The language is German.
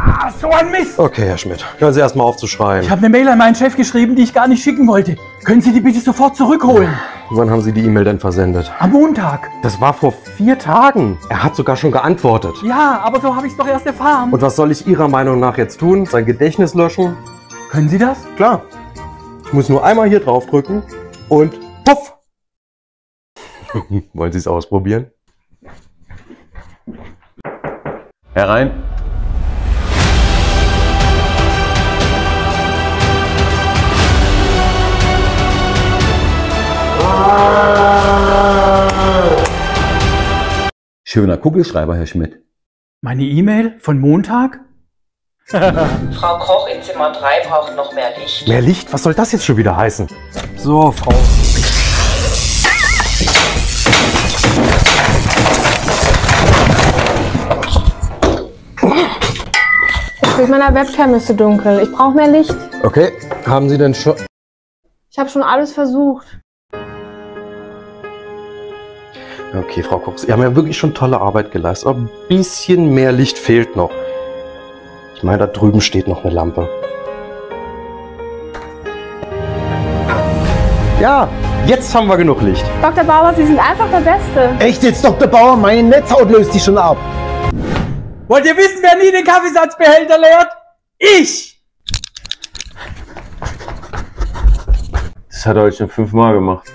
Ah, so ein Mist! Okay, Herr Schmidt, hören Sie erstmal auf zu schreien. Ich habe eine Mail an meinen Chef geschrieben, die ich gar nicht schicken wollte. Können Sie die bitte sofort zurückholen? Wann haben Sie die E-Mail denn versendet? Am Montag. Das war vor vier Tagen. Er hat sogar schon geantwortet. Ja, aber so habe ich es doch erst erfahren. Und was soll ich Ihrer Meinung nach jetzt tun? Sein Gedächtnis löschen? Können Sie das? Klar. Ich muss nur einmal hier draufdrücken und puff! Wollen Sie es ausprobieren? Herein. Schöner Kugelschreiber, Herr Schmidt. Meine E-Mail von Montag? Frau Koch in Zimmer 3 braucht noch mehr Licht. Mehr Licht? Was soll das jetzt schon wieder heißen? So, Frau. Bild meiner Webcam ist zu dunkel. Ich brauche mehr Licht. Okay, haben Sie denn schon... Ich habe schon alles versucht. Okay, Frau Koch, Sie haben ja wirklich schon tolle Arbeit geleistet, aber ein bisschen mehr Licht fehlt noch. Ich meine, da drüben steht noch eine Lampe. Ja, jetzt haben wir genug Licht. Dr. Bauer, Sie sind einfach der Beste. Echt jetzt, Dr. Bauer? Mein Netzhaut löst sich schon ab. Wollt ihr wissen, wer nie den Kaffeesatzbehälter leert? Ich! Das hat er heute schon fünfmal gemacht.